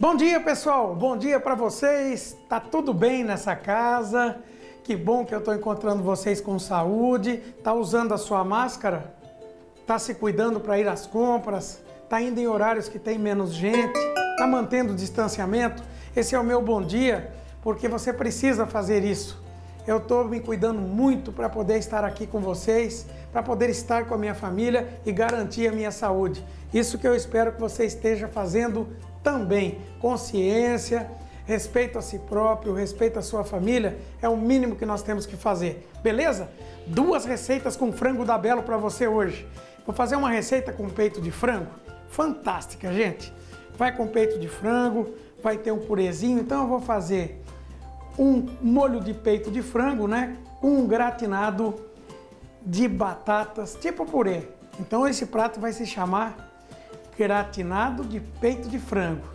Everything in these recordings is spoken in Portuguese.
Bom dia, pessoal. Bom dia para vocês. Tá tudo bem nessa casa? Que bom que eu estou encontrando vocês com saúde. Tá usando a sua máscara? Tá se cuidando para ir às compras? Tá indo em horários que tem menos gente? Tá mantendo o distanciamento? Esse é o meu bom dia, porque você precisa fazer isso. Eu estou me cuidando muito para poder estar aqui com vocês, para poder estar com a minha família e garantir a minha saúde. Isso que eu espero que você esteja fazendo também. Consciência, respeito a si próprio, respeito à sua família, é o mínimo que nós temos que fazer. Beleza? Duas receitas com frango da Belo para você hoje. Vou fazer uma receita com peito de frango. Fantástica, gente. Vai com peito de frango, vai ter um purezinho, então eu vou fazer um molho de peito de frango, né? Com um gratinado de batatas, tipo purê. Então esse prato vai se chamar gratinado de peito de frango.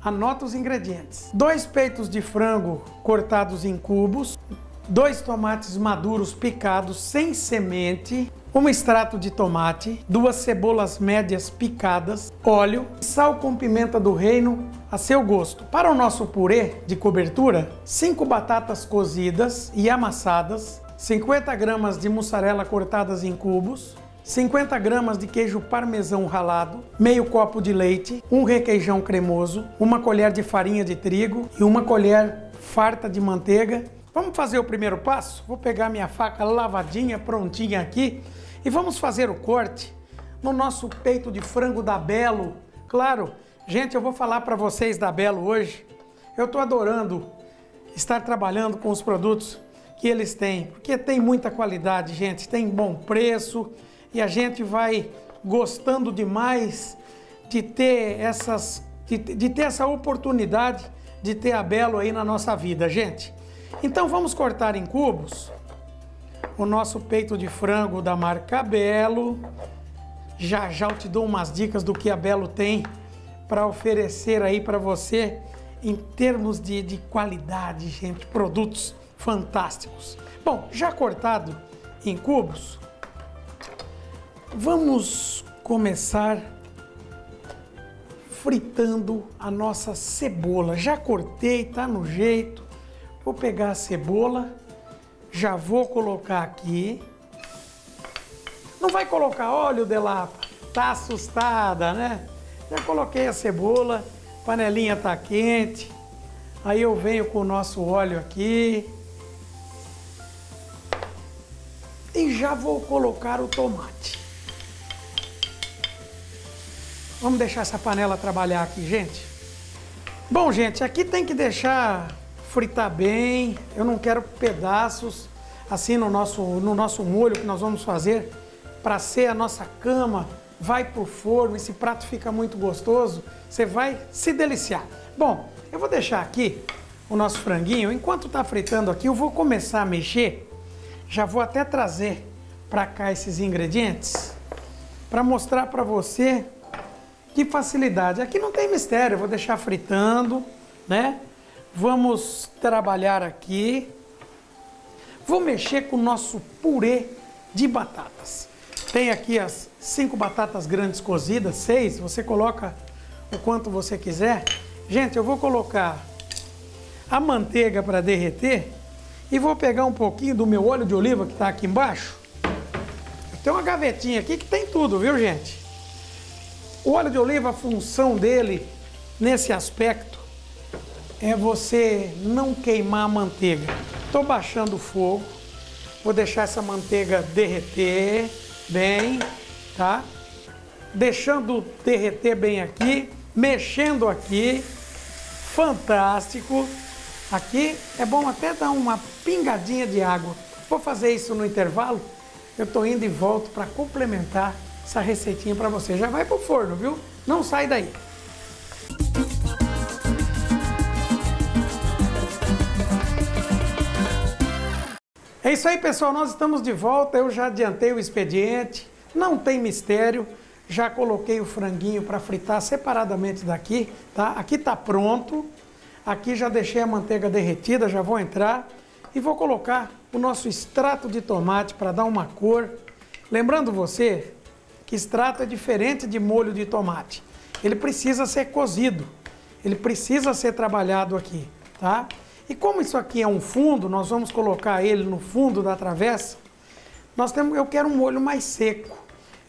Anota os ingredientes: dois peitos de frango cortados em cubos, dois tomates maduros picados sem semente, um extrato de tomate, duas cebolas médias picadas, óleo, sal com pimenta do reino a seu gosto. Para o nosso purê de cobertura, cinco batatas cozidas e amassadas, 50 gramas de mussarela cortadas em cubos, 50 gramas de queijo parmesão ralado, meio copo de leite, um requeijão cremoso, uma colher de farinha de trigo e uma colher farta de manteiga. Vamos fazer o primeiro passo? Vou pegar minha faca lavadinha, prontinha aqui e vamos fazer o corte no nosso peito de frango da Belo. Claro, gente, eu vou falar para vocês da Belo hoje. Eu estou adorando estar trabalhando com os produtos que eles têm, porque tem muita qualidade, gente, tem bom preço e a gente vai gostando demais de ter essas de, de, ter essa oportunidade de ter a Belo aí na nossa vida, gente. Então vamos cortar em cubos o nosso peito de frango da marca Belo. Já já eu te dou umas dicas do que a Belo tem para oferecer aí para você em termos de, de qualidade, gente, produtos fantásticos. Bom, já cortado em cubos, Vamos começar fritando a nossa cebola. Já cortei, tá no jeito. Vou pegar a cebola, já vou colocar aqui. Não vai colocar óleo, Delapa? Tá assustada, né? Já coloquei a cebola, panelinha tá quente. Aí eu venho com o nosso óleo aqui. E já vou colocar o tomate. Vamos deixar essa panela trabalhar aqui, gente. Bom, gente, aqui tem que deixar fritar bem. Eu não quero pedaços assim no nosso, no nosso molho que nós vamos fazer para ser a nossa cama. Vai pro forno, esse prato fica muito gostoso. Você vai se deliciar. Bom, eu vou deixar aqui o nosso franguinho. Enquanto tá fritando aqui, eu vou começar a mexer. Já vou até trazer para cá esses ingredientes para mostrar para você que facilidade. Aqui não tem mistério, vou deixar fritando, né? Vamos trabalhar aqui. Vou mexer com o nosso purê de batatas. Tem aqui as cinco batatas grandes cozidas, seis, você coloca o quanto você quiser. Gente, eu vou colocar a manteiga para derreter e vou pegar um pouquinho do meu óleo de oliva que está aqui embaixo. Tem uma gavetinha aqui que tem tudo, viu gente? O óleo de oliva, a função dele nesse aspecto é você não queimar a manteiga. Estou baixando o fogo, vou deixar essa manteiga derreter bem, tá? Deixando derreter bem aqui, mexendo aqui, fantástico. Aqui é bom até dar uma pingadinha de água. Vou fazer isso no intervalo. Eu estou indo e volto para complementar essa receitinha para você. Já vai pro forno, viu? Não sai daí. É isso aí, pessoal. Nós estamos de volta. Eu já adiantei o expediente. Não tem mistério. Já coloquei o franguinho para fritar separadamente daqui, tá? Aqui tá pronto. Aqui já deixei a manteiga derretida, já vou entrar e vou colocar o nosso extrato de tomate para dar uma cor. Lembrando você que extrato é diferente de molho de tomate. Ele precisa ser cozido. ele precisa ser trabalhado aqui, tá? E como isso aqui é um fundo, nós vamos colocar ele no fundo da travessa. Nós temos, eu quero um molho mais seco.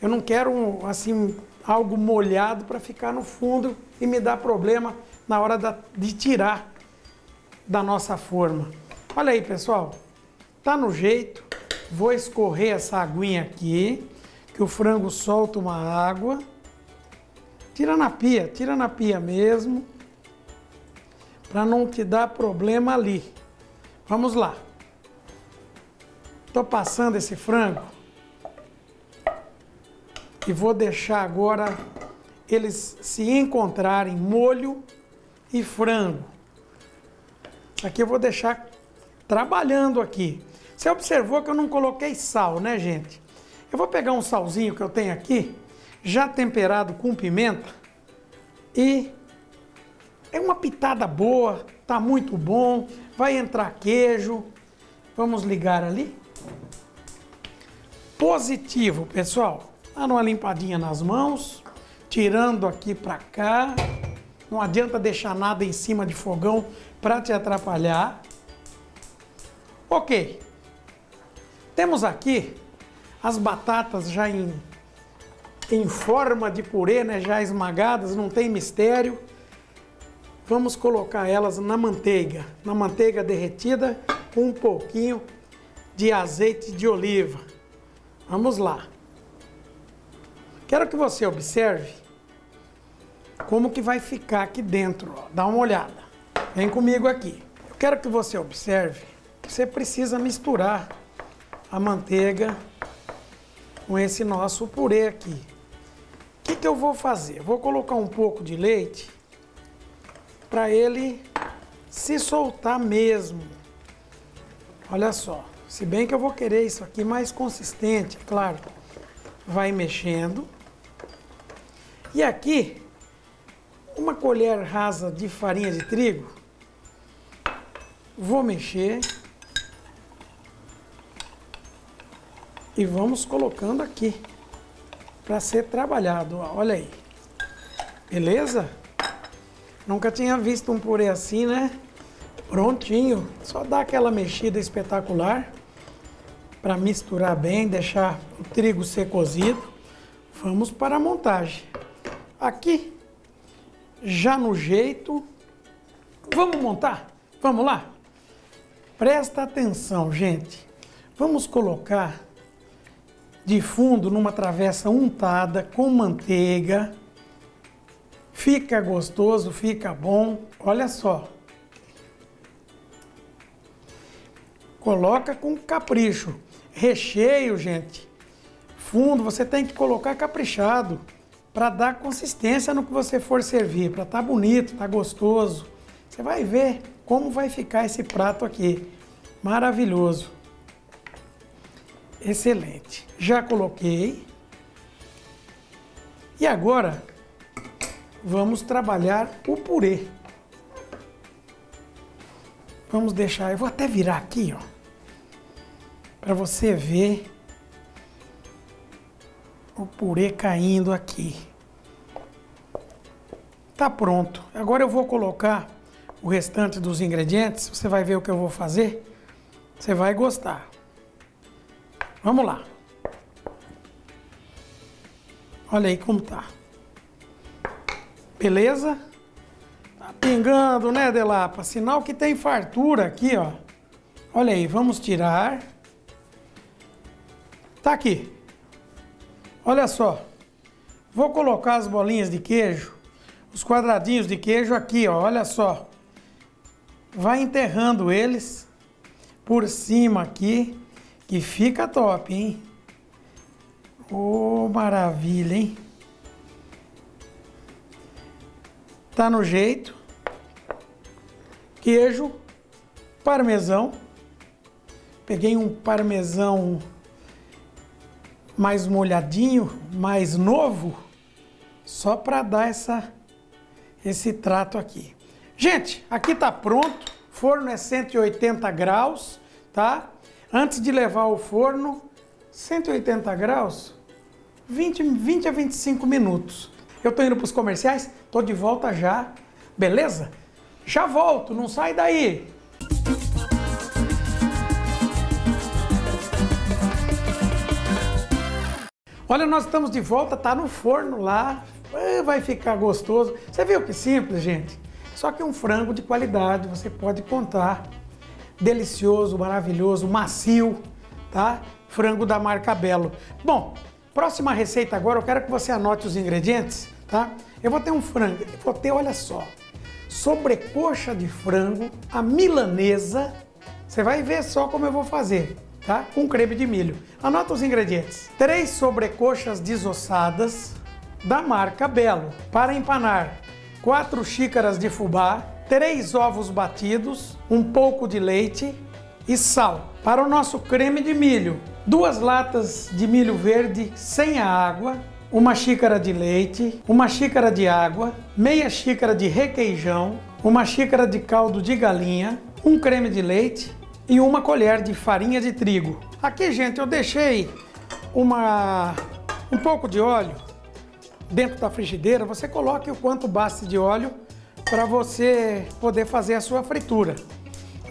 Eu não quero assim algo molhado para ficar no fundo e me dar problema na hora da, de tirar da nossa forma. Olha aí, pessoal. Tá no jeito. Vou escorrer essa aguinha aqui, que o frango solta uma água. Tira na pia, tira na pia mesmo, para não te dar problema ali. Vamos lá. Tô passando esse frango e vou deixar agora eles se encontrarem molho e frango. Aqui eu vou deixar trabalhando aqui. Você observou que eu não coloquei sal, né, gente? Eu vou pegar um salzinho que eu tenho aqui, já temperado com pimenta, e é uma pitada boa, tá muito bom, vai entrar queijo. Vamos ligar ali. Positivo, pessoal. Dando uma limpadinha nas mãos, tirando aqui para cá. Não adianta deixar nada em cima de fogão para te atrapalhar. Ok. Temos aqui as batatas já em, em forma de purê, né, já esmagadas, não tem mistério. Vamos colocar elas na manteiga, na manteiga derretida com um pouquinho de azeite de oliva. Vamos lá. Quero que você observe como que vai ficar aqui dentro. Ó. Dá uma olhada. Vem comigo aqui. Quero que você observe que você precisa misturar a manteiga com esse nosso purê aqui. O que, que eu vou fazer? Vou colocar um pouco de leite para ele se soltar mesmo. Olha só, se bem que eu vou querer isso aqui mais consistente, é claro. Vai mexendo. E aqui, uma colher rasa de farinha de trigo. Vou mexer. E vamos colocando aqui para ser trabalhado. Olha aí. Beleza? Nunca tinha visto um purê assim, né? Prontinho. Só dá aquela mexida espetacular para misturar bem, deixar o trigo ser cozido. Vamos para a montagem. Aqui, já no jeito. Vamos montar? Vamos lá? Presta atenção, gente. Vamos colocar de fundo numa travessa untada com manteiga. Fica gostoso, fica bom. Olha só. Coloca com capricho. Recheio, gente. Fundo, você tem que colocar caprichado para dar consistência no que você for servir, para estar tá bonito, tá gostoso. Você vai ver como vai ficar esse prato aqui. Maravilhoso. Excelente. Já coloquei. E agora vamos trabalhar o purê. Vamos deixar, eu vou até virar aqui, ó, para você ver o purê caindo aqui. Tá pronto. Agora eu vou colocar o restante dos ingredientes. Você vai ver o que eu vou fazer. Você vai gostar. Vamos lá. Olha aí como tá. Beleza? Tá pingando, né, Delapa? Sinal que tem fartura aqui, ó. Olha aí, vamos tirar. Tá aqui. Olha só. Vou colocar as bolinhas de queijo, os quadradinhos de queijo aqui, ó. Olha só. Vai enterrando eles por cima aqui, que fica top, hein? Ô, oh, maravilha, hein? Tá no jeito. Queijo, parmesão. Peguei um parmesão mais molhadinho, mais novo, só para dar essa esse trato aqui. Gente, aqui tá pronto. Forno é 180 graus, tá? Antes de levar ao forno, 180 graus, 20, 20 a 25 minutos. Eu tô indo para os comerciais, tô de volta já. beleza? Já volto, não sai daí. Olha, nós estamos de volta, tá no forno lá, é, vai ficar gostoso. Você viu que simples, gente? Só que um frango de qualidade, você pode contar. Delicioso, maravilhoso, macio, tá? Frango da marca Belo. Bom, próxima receita agora, eu quero que você anote os ingredientes, tá? Eu vou ter um frango, eu vou ter, olha só, sobrecoxa de frango, a milanesa. Você vai ver só como eu vou fazer, tá? Com creme de milho. Anota os ingredientes. Três sobrecoxas desossadas da marca Belo. Para empanar, 4 xícaras de fubá, 3 ovos batidos, um pouco de leite e sal. Para o nosso creme de milho, duas latas de milho verde sem a água, uma xícara de leite, uma xícara de água, meia xícara de requeijão, uma xícara de caldo de galinha, um creme de leite e uma colher de farinha de trigo. Aqui, gente, eu deixei uma um pouco de óleo dentro da frigideira. Você coloque o quanto baste de óleo para você poder fazer a sua fritura.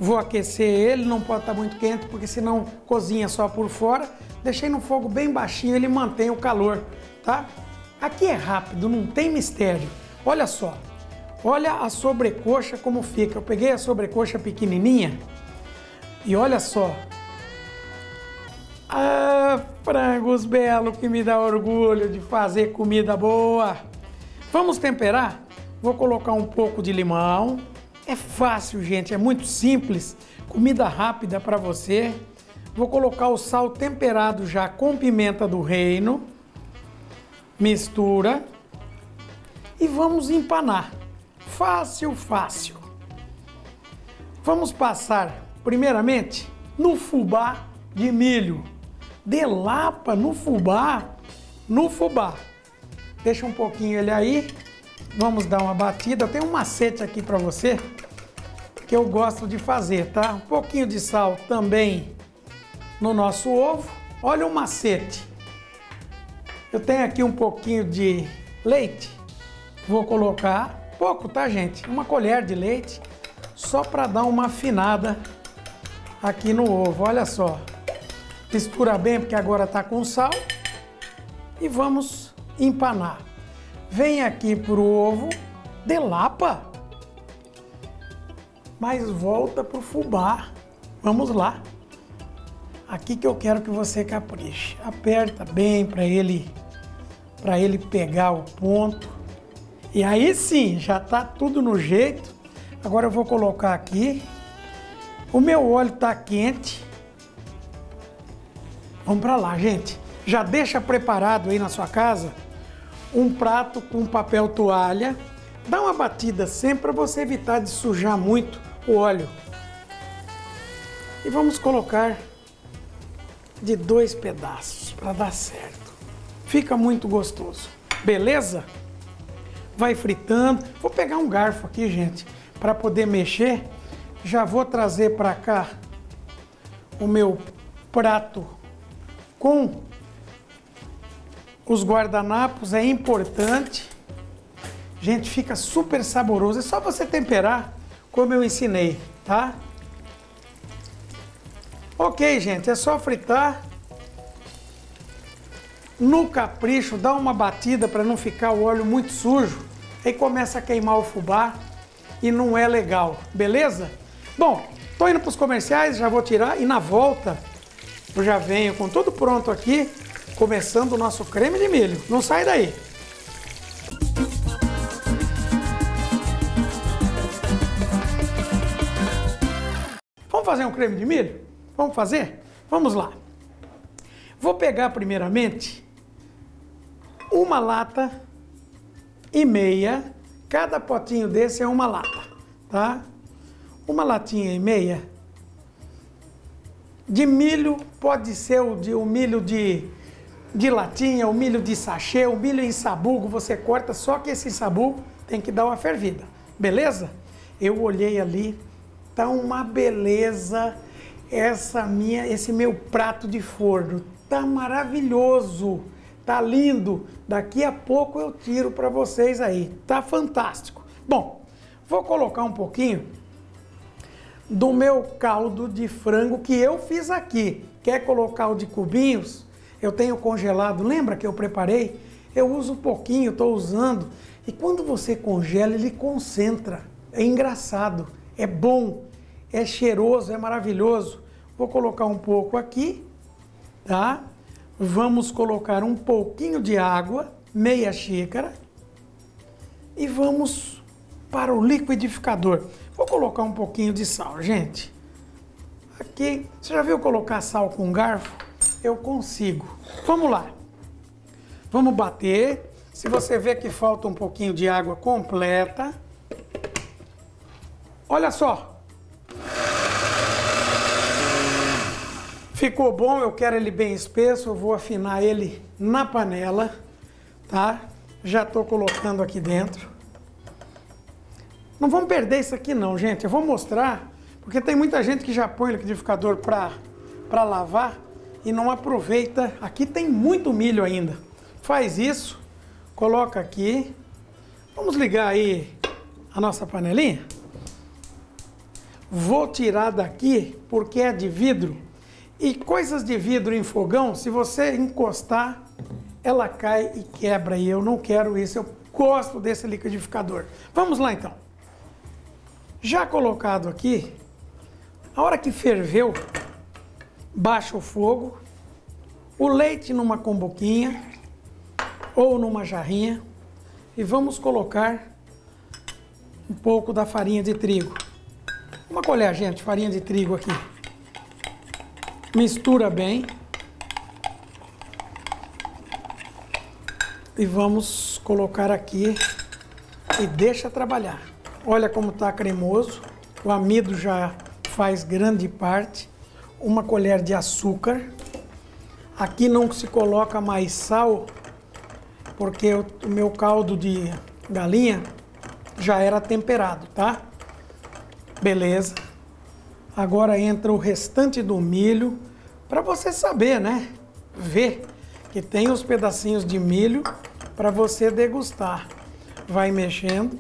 Vou aquecer ele, não pode estar muito quente porque senão cozinha só por fora. Deixei no fogo bem baixinho, ele mantém o calor tá? Aqui é rápido, não tem mistério. Olha só, olha a sobrecoxa como fica. Eu peguei a sobrecoxa pequenininha e olha só. Ah, frangos belo que me dá orgulho de fazer comida boa. Vamos temperar? Vou colocar um pouco de limão. É fácil, gente, é muito simples. Comida rápida para você. Vou colocar o sal temperado já com pimenta do reino mistura e vamos empanar. Fácil, fácil. Vamos passar primeiramente no fubá de milho. Delapa no fubá, no fubá. Deixa um pouquinho ele aí. Vamos dar uma batida. Tem um macete aqui para você que eu gosto de fazer, tá? Um pouquinho de sal também no nosso ovo. Olha o macete. Eu tenho aqui um pouquinho de leite. Vou colocar pouco, tá, gente? Uma colher de leite, só para dar uma afinada aqui no ovo. Olha só. Mistura bem, porque agora tá com sal. E vamos empanar. Vem aqui pro ovo, delapa. Mas volta pro fubá. Vamos lá. Aqui que eu quero que você capriche. Aperta bem para ele para ele pegar o ponto. E aí sim, já está tudo no jeito. Agora eu vou colocar aqui. O meu óleo está quente. Vamos para lá, gente. Já deixa preparado aí na sua casa um prato com papel toalha. Dá uma batida sempre para você evitar de sujar muito o óleo. E vamos colocar de dois pedaços para dar certo. Fica muito gostoso. Beleza? Vai fritando. Vou pegar um garfo aqui, gente, para poder mexer. Já vou trazer para cá o meu prato com os guardanapos. É importante. Gente, fica super saboroso. É só você temperar como eu ensinei, tá? Ok, gente, é só fritar no capricho, dá uma batida para não ficar o óleo muito sujo. Aí começa a queimar o fubá e não é legal, beleza? Bom, tô indo para os comerciais, já vou tirar e na volta eu já venho com tudo pronto aqui, começando o nosso creme de milho. Não sai daí! Vamos fazer um creme de milho? Vamos fazer? Vamos lá. Vou pegar primeiramente uma lata e meia. Cada potinho desse é uma lata, tá? Uma latinha e meia de milho, pode ser o, de, o milho de, de latinha, o milho de sachê, o milho em sabugo, você corta, só que esse sabugo tem que dar uma fervida, beleza? Eu olhei ali, tá uma beleza essa minha, esse meu prato de forno, tá maravilhoso. Tá lindo. Daqui a pouco eu tiro para vocês aí. Tá fantástico. Bom, Vou colocar um pouquinho do meu caldo de frango que eu fiz aqui. Quer colocar o de cubinhos? Eu tenho congelado, lembra que eu preparei? Eu uso um pouquinho, estou usando. E quando você congela, ele concentra. É engraçado, é bom, é cheiroso, é maravilhoso. Vou colocar um pouco aqui, tá? Vamos colocar um pouquinho de água, meia xícara. E vamos para o liquidificador. Vou colocar um pouquinho de sal, gente. Aqui, você já viu colocar sal com garfo? Eu consigo. Vamos lá. Vamos bater. Se você vê que falta um pouquinho de água completa, olha só. Ficou bom, eu quero ele bem espesso, eu vou afinar ele na panela, tá? Já estou colocando aqui dentro. Não vamos perder isso aqui não, gente. Eu vou mostrar, porque tem muita gente que já põe o liquidificador para lavar e não aproveita. Aqui tem muito milho ainda. Faz isso, coloca aqui. Vamos ligar aí a nossa panelinha. Vou tirar daqui porque é de vidro. E coisas de vidro em fogão, se você encostar, ela cai e quebra. E eu não quero isso, eu gosto desse liquidificador. Vamos lá então. Já colocado aqui, a hora que ferveu, baixa o fogo, o leite numa comboquinha ou numa jarrinha e vamos colocar um pouco da farinha de trigo. Uma colher, gente, farinha de trigo aqui. Mistura bem. E vamos colocar aqui e deixa trabalhar. Olha como está cremoso. O amido já faz grande parte. Uma colher de açúcar. Aqui não se coloca mais sal, porque o, meu caldo de galinha já era temperado, tá? Beleza. Agora entra o restante do milho, para você saber, né? Ver que tem os pedacinhos de milho para você degustar. Vai mexendo.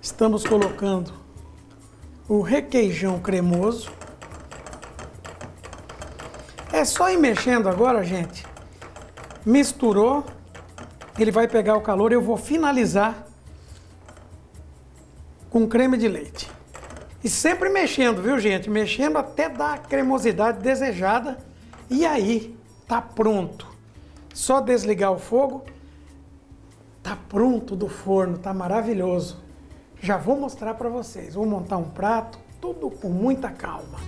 Estamos colocando o requeijão cremoso. É só ir mexendo agora, gente. Misturou, ele vai pegar o calor. Eu vou finalizar com creme de leite. E sempre mexendo, viu, gente? Mexendo até dar a cremosidade desejada. E aí, tá pronto. Só desligar o fogo. Tá pronto do forno, tá maravilhoso. Já vou mostrar para vocês. Vou montar um prato, tudo com muita calma.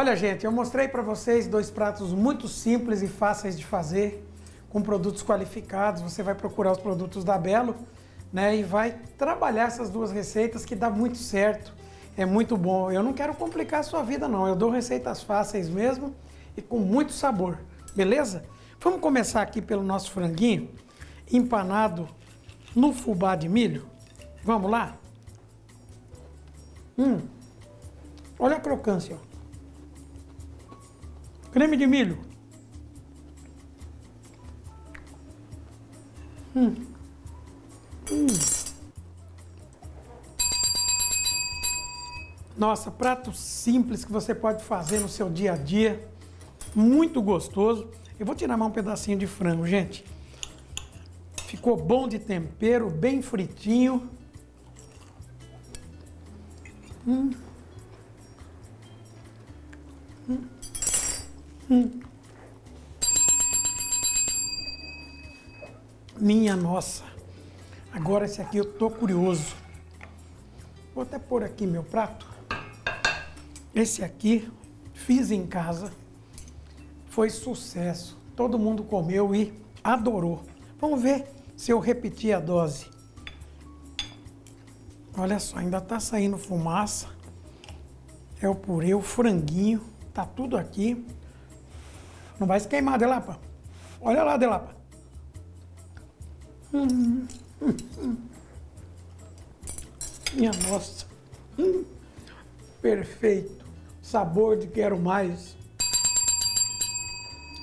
Olha, gente, eu mostrei para vocês dois pratos muito simples e fáceis de fazer, com produtos qualificados. Você vai procurar os produtos da Belo, né, e vai trabalhar essas duas receitas que dá muito certo. É muito bom. Eu não quero complicar a sua vida não. Eu dou receitas fáceis mesmo e com muito sabor. Beleza? Vamos começar aqui pelo nosso franguinho empanado no fubá de milho. Vamos lá? Hum. Olha a crocância, ó. Creme de milho. Hum. Hum. Nossa, prato simples que você pode fazer no seu dia a dia. Muito gostoso. Eu vou tirar mais um pedacinho de frango, gente. Ficou bom de tempero, bem fritinho. Hum. Minha nossa. Agora esse aqui eu tô curioso. Vou até pôr aqui meu prato. Esse aqui fiz em casa. Foi sucesso. Todo mundo comeu e adorou. Vamos ver se eu repetir a dose. Olha só, ainda tá saindo fumaça. É o purê, o franguinho. Tá tudo aqui. Não vai se queimar, Delapa. Olha lá, Delapa. Hum, hum, hum. Minha nossa. Perfeito. Sabor de quero mais.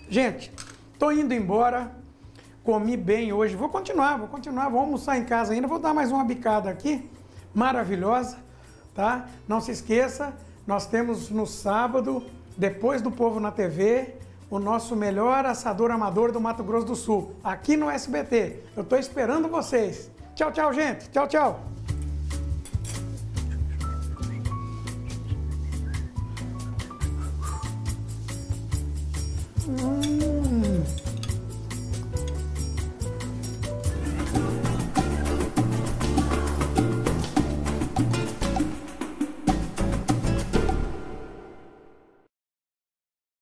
Gente, tô indo embora. Comi bem hoje. Vou continuar, vou continuar. Vou almoçar em casa ainda. Vou dar mais uma bicada aqui. Maravilhosa, tá? Não se esqueça, nós temos no sábado, depois do Povo na TV, o nosso melhor assador amador do Mato Grosso do Sul, aqui no SBT. Eu estou esperando vocês. Tchau, tchau, gente. Tchau, tchau. Mm-hmm.